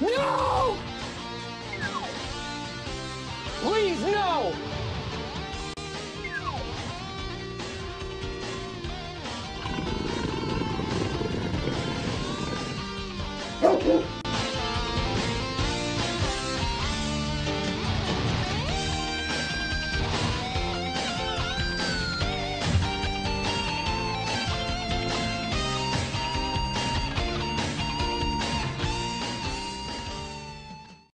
No! Please, no! Okay.